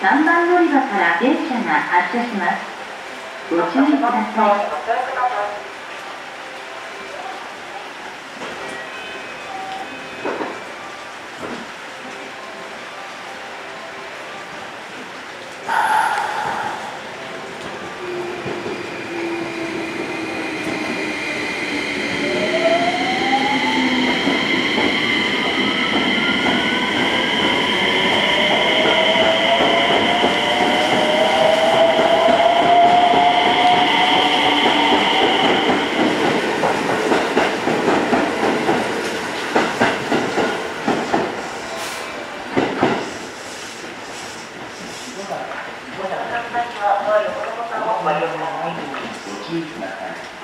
3番乗り場から電車が発車します。ご注意ください。ご注意ください。